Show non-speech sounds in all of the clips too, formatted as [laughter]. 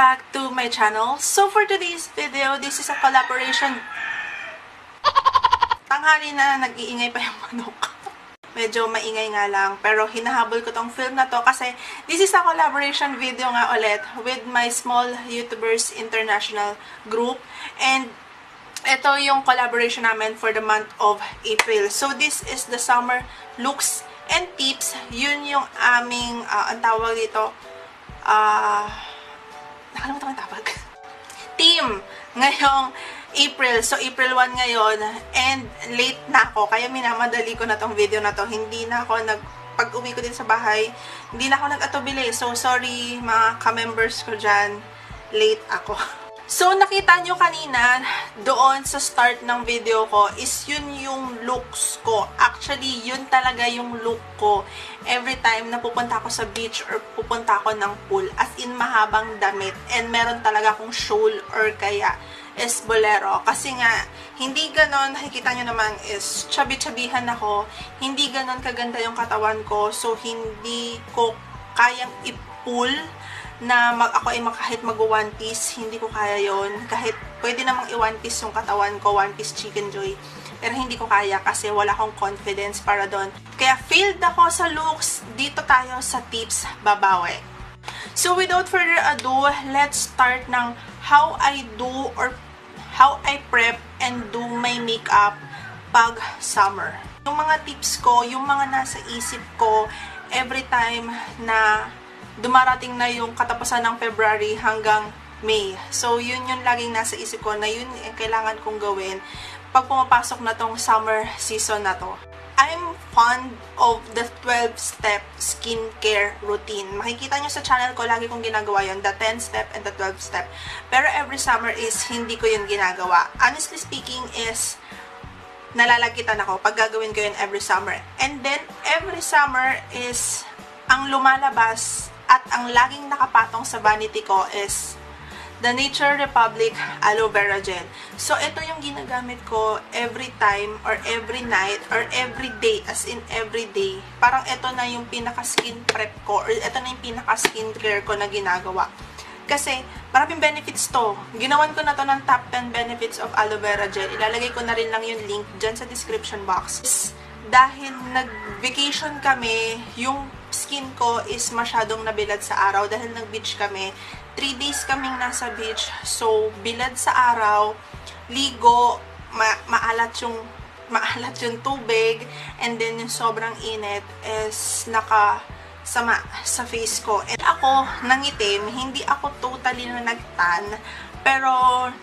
Back to my channel. So for today's video, this is a collaboration. Tanghali na nag-iingay pa yung [laughs] manok. Medyo maingay nga lang, pero hinahabol ko tong film na to kasi this is a collaboration video nga ulit with my small YouTubers International group. And ito yung collaboration namin for the month of April. So this is the summer looks and tips. Yun yung aming, uh, ang tawag dito, ah, uh, nakalimutan ko yung tawag. Team ngayong April. So, April 1 ngayon. And late na ako. Kaya minamadali ko na tong video na to. Hindi na ako nag... Pag uwi ko din sa bahay, hindi na ako nag-atubili. So, sorry mga ka-members ko dyan. Late ako. [laughs] So, nakita nyo kanina, doon sa start ng video ko, is yun yung looks ko. Actually, yun talaga yung look ko. Every time na pupunta ako sa beach or pupunta ako ng pool, as in mahabang damit, and meron talaga akong shawl or kaya is bolero. Kasi nga, hindi ganon, nakikita nyo naman is chubby-chubbyhan ako. Hindi ganon kaganda yung katawan ko. So, hindi ko kayang i-pull na mag, ako ay kahit mag one piece, hindi ko kaya yon Kahit pwede namang i-one piece yung katawan ko, one piece chicken joy. Pero hindi ko kaya kasi wala akong confidence para doon. Kaya failed ako sa looks, dito tayo sa tips babawi. So without further ado, let's start ng how I do or how I prep and do my makeup pag summer. Yung mga tips ko, yung mga nasa isip ko every time na dumarating na yung katapusan ng February hanggang May. So, yun yung laging nasa isip ko na yun yung kailangan kong gawin pag pumapasok na tong summer season na to. I'm fond of the 12-step skincare routine. Makikita nyo sa channel ko, lagi kong ginagawa yon the 10-step and the 12-step. Pero every summer is hindi ko yun ginagawa. Honestly speaking is nalalagitan ako pag gagawin ko yun every summer. And then, every summer is ang lumalabas at ang laging nakapatong sa vanity ko is the Nature Republic Aloe Vera Gel. So, ito yung ginagamit ko every time or every night or every day, as in every day. Parang ito na yung pinaka-skin prep ko or ito na yung pinaka-skin care ko na ginagawa. Kasi, maraming benefits to. Ginawan ko na to ng top 10 benefits of aloe vera gel. Ilalagay ko na rin lang yung link dyan sa description box. Dahil nag-vacation kami, yung skin ko is masyadong nabilad sa araw dahil nag-beach kami. 3 days kaming nasa beach. So, bilad sa araw, ligo, ma maalat yung [laughs] maalat yung tubig, and then yung sobrang init is naka sama sa face ko. And ako, nangitim, hindi ako totally na nagtan, pero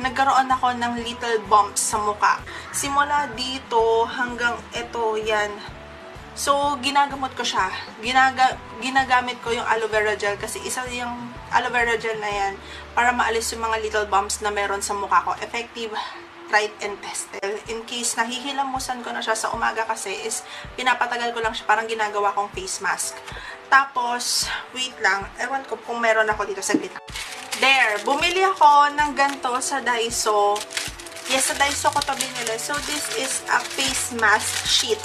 nagkaroon ako ng little bumps sa muka. Simula dito hanggang ito, yan, So, ginagamot ko siya. Ginaga ginagamit ko yung aloe vera gel kasi isa yung aloe vera gel na yan para maalis yung mga little bumps na meron sa mukha ko. Effective, tried and tested. In case nahihilamusan ko na siya sa umaga kasi is pinapatagal ko lang siya parang ginagawa kong face mask. Tapos, wait lang. Ewan ko kung meron ako dito sa gitna. There. Bumili ako ng ganto sa Daiso. Yes, sa Daiso ko to binili. So, this is a face mask sheet.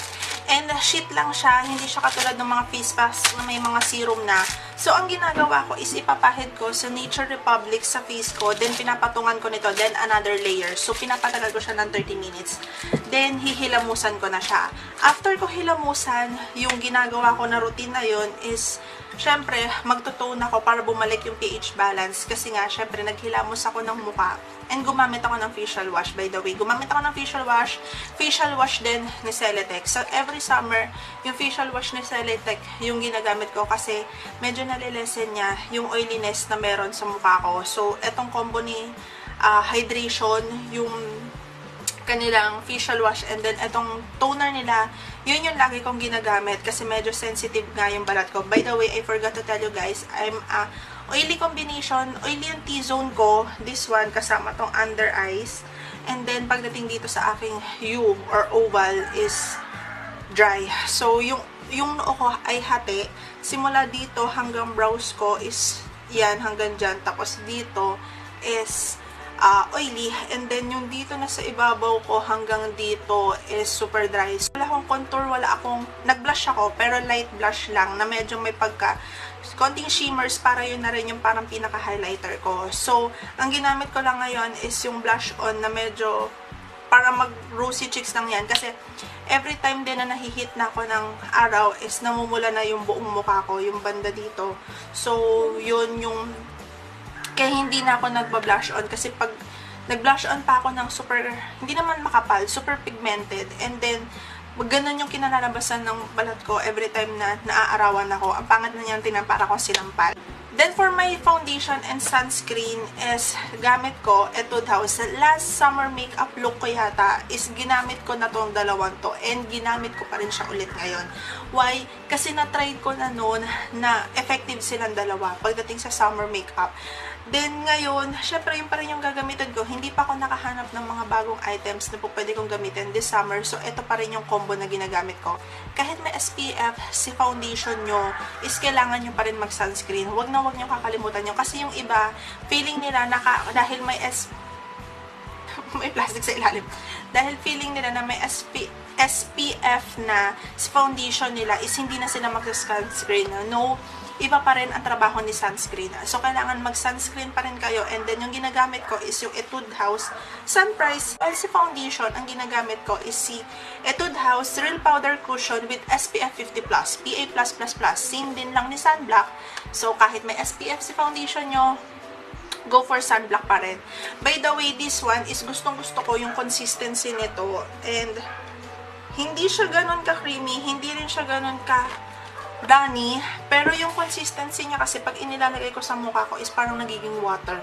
And sheet lang siya, hindi siya katulad ng mga face mask na may mga serum na. So, ang ginagawa ko is ipapahid ko sa Nature Republic sa face ko, then pinapatungan ko nito, then another layer. So, pinapatagal ko siya ng 30 minutes. Then, hihilamusan ko na siya. After ko hilamusan, yung ginagawa ko na routine na yun is syempre, magtutone ako para bumalik yung pH balance. Kasi nga, syempre, naghilamos ako ng muka. And gumamit ako ng facial wash, by the way. Gumamit ako ng facial wash. Facial wash din ni Celetec. So, every summer, yung facial wash ni Celetec, yung ginagamit ko kasi medyo nalilesen niya yung oiliness na meron sa mukha ko. So, etong combo ni uh, hydration, yung kanilang facial wash and then etong toner nila, yun yung lagi kong ginagamit kasi medyo sensitive nga yung balat ko. By the way, I forgot to tell you guys, I'm a oily combination. Oily yung T-zone ko. This one, kasama tong under eyes. And then, pagdating dito sa aking U or oval is dry. So, yung, yung noo ko ay hati. Simula dito hanggang brows ko is yan, hanggang dyan. Tapos dito is uh, oily. And then, yung dito na sa ibabaw ko hanggang dito is super dry. So, wala akong contour, wala akong, nag-blush ako, pero light blush lang, na medyo may pagka konting shimmers para yun na rin yung parang pinaka-highlighter ko. So, ang ginamit ko lang ngayon is yung blush on na medyo para mag rosy cheeks lang yan. Kasi every time din na nahihit na ako ng araw is namumula na yung buong mukha ko, yung banda dito. So, yun yung kaya hindi na ako nagba-blush on kasi pag nag-blush on pa ako ng super, hindi naman makapal, super pigmented. And then, ganun yung kinalalabasan ng balat ko every time na naaarawan ako. Ang pangat na niyan, tinan para akong sinampal. Then, for my foundation and sunscreen is gamit ko Etude House. Last summer makeup look ko yata is ginamit ko na tong dalawang to and ginamit ko pa rin siya ulit ngayon. Why? Kasi na-try ko na noon na effective silang dalawa pagdating sa summer makeup. Then, ngayon, syempre, yung pa yung gagamitin ko. Hindi pa ako nakahanap ng mga bagong items na po pwede kong gamitin this summer. So, ito pa rin yung combo na ginagamit ko. Kahit may SPF, si foundation nyo, is kailangan nyo pa rin mag-sunscreen. Huwag na huwag nyo kakalimutan nyo. Kasi yung iba, feeling nila naka, dahil may S [laughs] may plastic sa ilalim. Dahil feeling nila na may SP, SPF na foundation nila is hindi na sila mag-sunscreen. No, iba pa rin ang trabaho ni sunscreen. So, kailangan mag-sunscreen pa rin kayo. And then, yung ginagamit ko is yung Etude House Sunrise While si foundation, ang ginagamit ko is si Etude House Real Powder Cushion with SPF 50+, PA+++. Same din lang ni Sunblock. So, kahit may SPF si foundation nyo, go for sunblock pa rin. By the way, this one is gustong gusto ko yung consistency nito. And, hindi siya ganun ka-creamy, hindi rin siya ganun ka Dani, pero yung consistency niya kasi pag inilalagay ko sa mukha ko is parang nagiging water.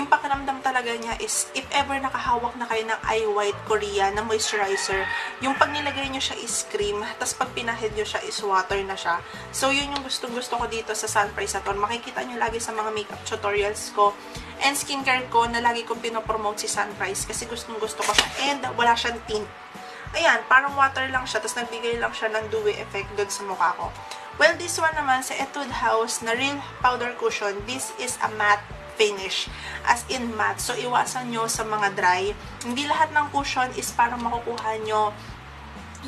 Yung pakiramdam talaga niya is if ever nakahawak na kayo ng Eye White Korea na moisturizer, yung pag nilagay niyo siya is cream, tapos pag pinahid niyo siya is water na siya. So yun yung gustong gusto ko dito sa Sunrise Saturn. Makikita niyo lagi sa mga makeup tutorials ko and skincare ko na lagi kong pinopromote si Sunrise kasi gustong gusto ko siya and wala siyang tint. Ayan, parang water lang siya, tapos nagbigay lang siya ng dewy effect doon sa mukha ko. Well, this one naman sa Etude House na Real Powder Cushion, this is a matte finish. As in matte. So, iwasan nyo sa mga dry. Hindi lahat ng cushion is para makukuha nyo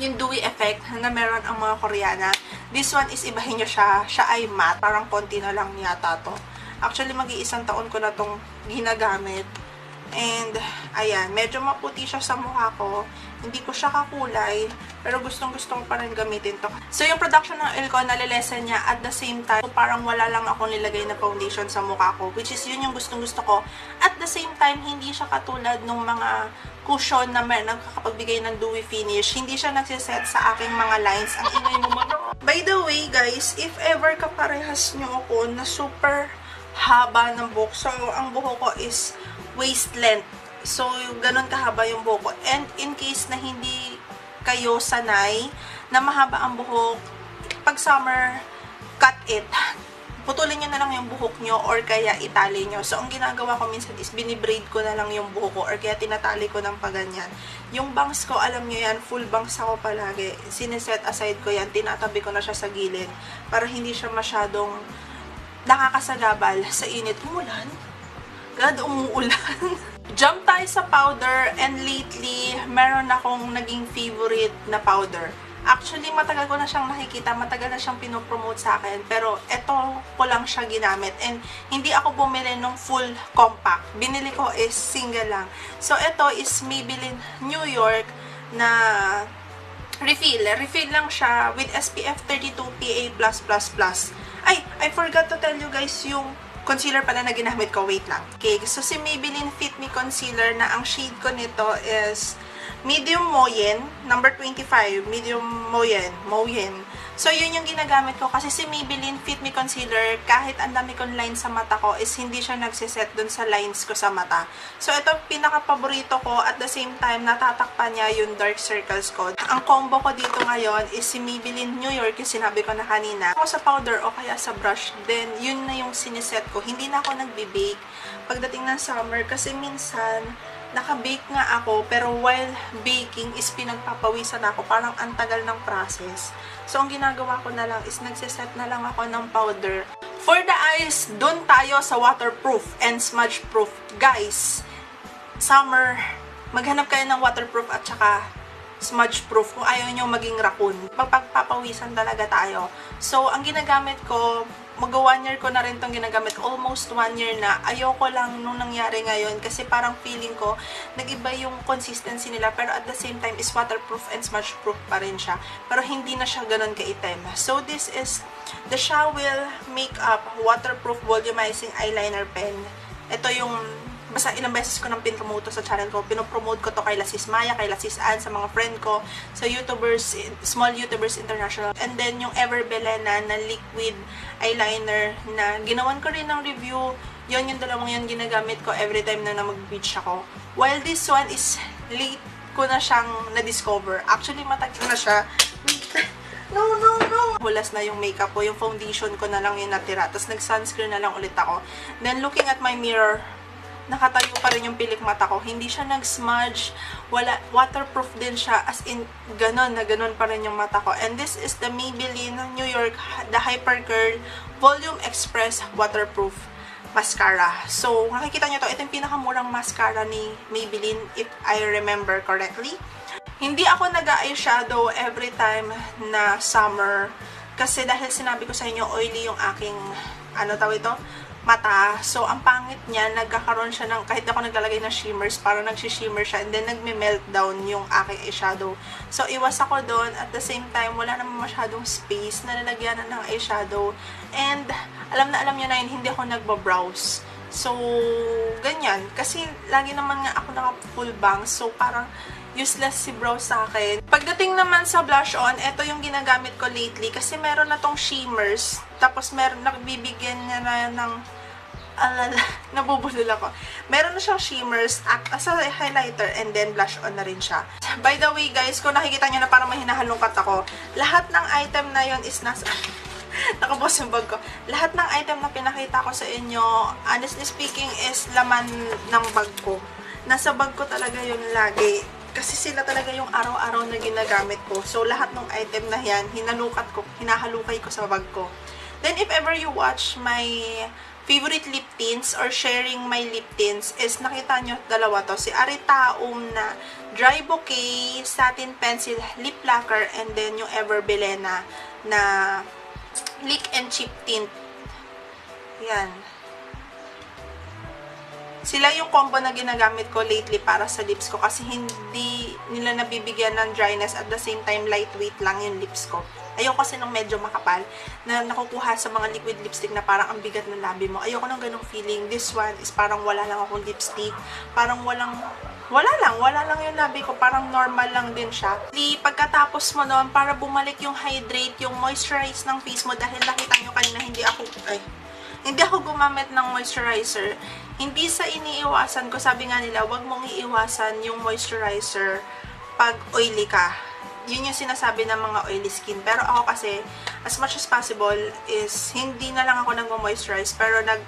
yung dewy effect na meron ang mga Koreana. This one is ibahin nyo siya. Siya ay matte. Parang konti na lang yata to. Actually, mag-iisang taon ko na tong ginagamit. And, ayan, medyo maputi siya sa mukha ko. Hindi ko siya kakulay, pero gustong gusto ko pa rin gamitin to. So, yung production ng oil ko, nalilesen niya at the same time, parang wala lang akong nilagay na foundation sa mukha ko, which is yun yung gustong gusto ko. At the same time, hindi siya katulad ng mga cushion na may nagkakapagbigay ng dewy finish. Hindi siya nagsiset sa aking mga lines. Ang ingay mo mo. By the way, guys, if ever kaparehas nyo ako na super haba ng buhok, so ang buhok ko is waist length. So, ganun kahaba yung buhok ko. And in case na hindi kayo sanay na mahaba ang buhok, pag summer, cut it. Putulin nyo na lang yung buhok nyo or kaya itali nyo. So, ang ginagawa ko minsan is binibraid ko na lang yung buhok ko or kaya tinatali ko ng paganyan. Yung bangs ko, alam nyo yan, full bangs ako palagi. Sineset aside ko yan, tinatabi ko na siya sa gilid para hindi siya masyadong nakakasagabal sa init. Umulan? God, umuulan. [laughs] Jump tayo sa powder and lately, meron akong naging favorite na powder. Actually, matagal ko na siyang nakikita, matagal na siyang pinopromote sa akin, pero ito ko lang siya ginamit. And hindi ako bumili ng full compact. Binili ko is single lang. So, ito is Maybelline New York na refill. Refill lang siya with SPF 32 PA+++. Ay, I forgot to tell you guys yung concealer pala na ginamit ko. Wait lang. Okay, so si Maybelline Fit Me Concealer na ang shade ko nito is medium Moyen, number 25, medium Moyen, Moyen. So, yun yung ginagamit ko kasi si Maybelline Fit Me Concealer, kahit ang dami kong lines sa mata ko, is hindi siya nagsiset dun sa lines ko sa mata. So, ito pinaka-paborito ko at the same time, natatakpan niya yung dark circles ko. Ang combo ko dito ngayon is si Maybelline New York, yung sinabi ko na kanina. Ako sa powder o kaya sa brush, then yun na yung siniset ko. Hindi na ako nagbe-bake pagdating ng summer kasi minsan, naka-bake nga ako, pero while baking is pinagpapawisan ako. Parang antagal ng process. So, ang ginagawa ko na lang is nagsiset na lang ako ng powder. For the eyes, dun tayo sa waterproof and smudge proof. Guys, summer, maghanap kayo ng waterproof at saka smudge proof kung ayaw nyo maging raccoon. Pagpapawisan talaga tayo. So, ang ginagamit ko mag one year ko na rin tong ginagamit. Almost one year na. Ayoko lang nung nangyari ngayon kasi parang feeling ko nag-iba yung consistency nila pero at the same time is waterproof and smudge proof pa rin siya. Pero hindi na siya ganun kaitim. So this is the Shawil Makeup Waterproof Volumizing Eyeliner Pen. Ito yung basta ilang beses ko nang pinromote sa channel ko. Pinopromote ko to kay Lasis Maya, kay Lasis Ann, sa mga friend ko, sa YouTubers, small YouTubers international. And then yung Ever Belena na liquid eyeliner na ginawan ko rin ng review. Yon yung dalawang yan ginagamit ko every time na, na mag-beach ako. While this one is late ko na siyang na-discover. Actually, matagal na siya. [laughs] No, no, no! Hulas na yung makeup ko. Yung foundation ko na lang yung natira. Tapos nag-sunscreen na lang ulit ako. Then, looking at my mirror, nakatayo pa rin yung pilik mata ko. Hindi siya nag-smudge. Wala, waterproof din siya. As in, ganon na ganon pa rin yung mata ko. And this is the Maybelline New York, the Hyper Curl Volume Express Waterproof Mascara. So, nakikita nyo to. Ito yung pinakamurang mascara ni Maybelline, if I remember correctly. Hindi ako nag-eyeshadow every time na summer. Kasi dahil sinabi ko sa inyo, oily yung aking, ano tawag ito? Mata. So, ang pangit niya, nagkakaroon siya ng, kahit ako naglalagay ng shimmers, para nagsishimmer siya, and then nagme-melt down yung aking eyeshadow. So, iwas ako doon. At the same time, wala naman masyadong space na lalagyan ng eyeshadow. And, alam na alam niyo na yun, hindi ako nagbabrowse. So, ganyan. Kasi, lagi naman nga ako naka-full bangs. So, parang, useless si brow sa akin. Pagdating naman sa blush on, ito yung ginagamit ko lately kasi meron na tong shimmers. Tapos meron, nagbibigyan niya na ng alala, [laughs] nabubulol ako. Meron na siyang shimmers act as a highlighter and then blush on na rin siya. By the way guys, kung nakikita nyo na parang mahinahalungkat ako, lahat ng item na yon is nasa... [laughs] Nakabos yung bag ko. Lahat ng item na pinakita ko sa inyo, honestly speaking, is laman ng bag ko. Nasa bag ko talaga yun lagi kasi sila talaga yung araw-araw na ginagamit ko. So, lahat ng item na yan, hinalukat ko, hinahalukay ko sa bag ko. Then, if ever you watch my favorite lip tints or sharing my lip tints is nakita nyo dalawa to. Si Aritaum na Dry Bouquet Satin Pencil Lip Lacquer and then yung Ever Belena na Lick and Chip Tint. Yan. Sila yung combo na ginagamit ko lately para sa lips ko kasi hindi nila nabibigyan ng dryness at the same time lightweight lang yung lips ko. Ayoko kasi ng medyo makapal na nakukuha sa mga liquid lipstick na parang ang bigat ng labi mo. Ayoko ng ganong feeling. This one is parang wala lang akong lipstick. Parang walang wala lang, wala lang yung labi ko, parang normal lang din siya. Di, pagkatapos mo noon, para bumalik yung hydrate, yung moisturize ng face mo, dahil nakita nyo kanina, hindi ako, ay, hindi ako gumamit ng moisturizer. Hindi sa iniiwasan ko, sabi nga nila, wag mong iiwasan yung moisturizer pag oily ka. Yun yung sinasabi ng mga oily skin. Pero ako kasi, as much as possible, is hindi na lang ako nag-moisturize. Pero nag,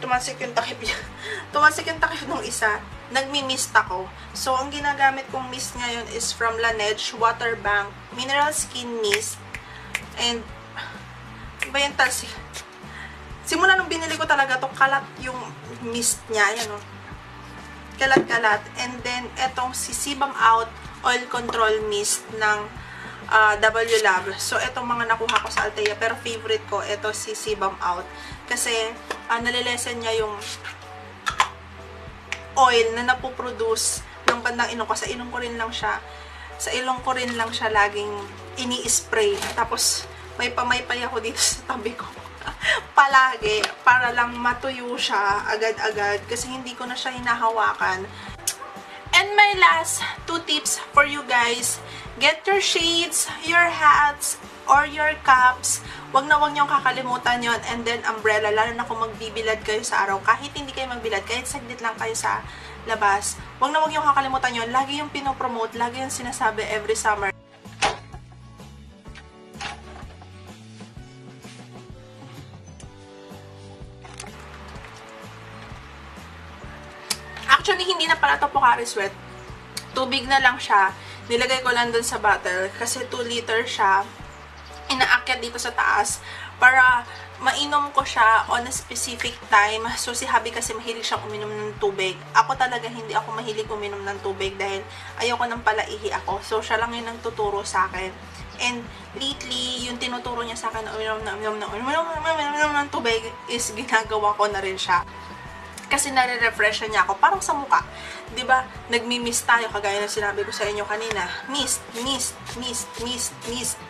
tumasik yung takip niya. [laughs] tumasik yung takip ng isa. Nagmi-mist ako. So, ang ginagamit kong mist ngayon is from Laneige Water Bank Mineral Skin Mist. And, ba yung tasik? Simula nung binili ko talaga to kalat yung mist niya. Ayan o. Oh. Kalat-kalat. And then, etong si Sibam Out Oil Control Mist ng uh, W Lab. So, etong mga nakuha ko sa Altea. Pero favorite ko, eto si Sibam Out. Kasi, uh, nalilesen niya yung oil na napoproduce ng bandang ilong ko. Sa ilong ko rin lang siya. Sa ilong ko rin lang siya laging ini-spray. Tapos, may pamaypay ako dito [laughs] sa tabi ko palagi para lang matuyo siya agad-agad kasi hindi ko na siya hinahawakan. And my last two tips for you guys, get your shades, your hats, or your caps. Huwag na huwag niyong kakalimutan yon And then umbrella, lalo na kung magbibilad kayo sa araw. Kahit hindi kayo magbilad, kahit saglit lang kayo sa labas. Huwag na huwag niyong kakalimutan yon Lagi yung pinopromote, lagi yung sinasabi every summer. Actually, hindi na pala to Pocari Sweat. Tubig na lang siya. Nilagay ko lang dun sa bottle kasi 2 liter siya. Inaakyat dito sa taas para mainom ko siya on a specific time. So, si Habi kasi mahilig siyang uminom ng tubig. Ako talaga hindi ako mahilig uminom ng tubig dahil ayoko nang palaihi ako. So, siya lang yung nagtuturo sa akin. And lately, yung tinuturo niya sa akin na uminom na uminom na uminom na uminom na uminom ng tubig is ginagawa ko na rin siya. Kasi nare-refresh niya ako. Parang sa mukha. 'Di ba Nagmi-mist tayo, kagaya ng sinabi ko sa inyo kanina. Mist, mist, mist, mist, mist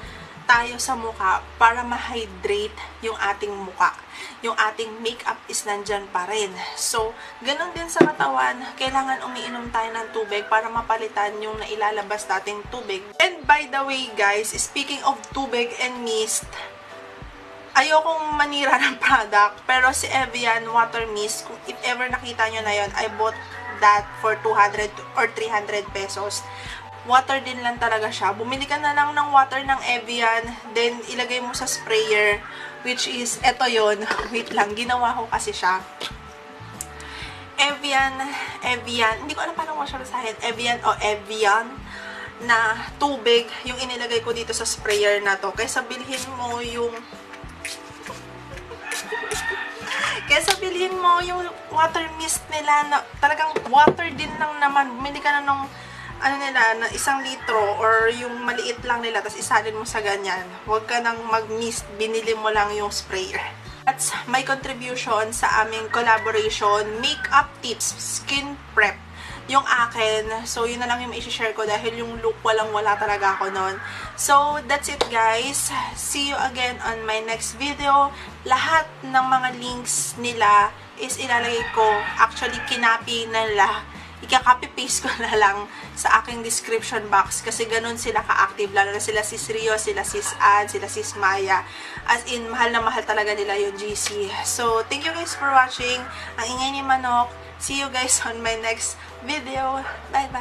tayo sa mukha para ma-hydrate yung ating mukha. Yung ating makeup is nandyan pa rin. So, ganun din sa katawan, kailangan umiinom tayo ng tubig para mapalitan yung nailalabas nating tubig. And by the way guys, speaking of tubig and mist, ayokong manira ng product, pero si Evian Water Mist, kung if ever nakita nyo na yon I bought that for 200 or 300 pesos. Water din lang talaga siya. Bumili ka na lang ng water ng Evian, then ilagay mo sa sprayer, which is, eto yon [laughs] Wait lang, ginawa ko kasi siya. Evian, Evian, hindi ko alam paano ko siya basahin. Evian o Evian na tubig yung inilagay ko dito sa sprayer na to. Kaysa bilhin mo yung Kesa bilhin mo yung water mist nila na talagang water din lang naman. Bumili ka na nung ano nila, na isang litro or yung maliit lang nila, tapos isalin mo sa ganyan. Huwag ka nang mag-mist, binili mo lang yung sprayer. That's my contribution sa aming collaboration, makeup tips, skin prep yung akin. So, yun na lang yung i-share ko dahil yung look walang-wala talaga ako nun. So, that's it guys. See you again on my next video. Lahat ng mga links nila is ilalagay ko. Actually, kinapi nila ika-copy-paste [laughs] ko na lang sa aking description box kasi ganun sila ka-active. Lalo na sila sis Rio, sila sis Ann, sila sis Maya. As in, mahal na mahal talaga nila yung GC. So, thank you guys for watching. Ang ingay ni Manok. See you guys on my next video. Bye-bye!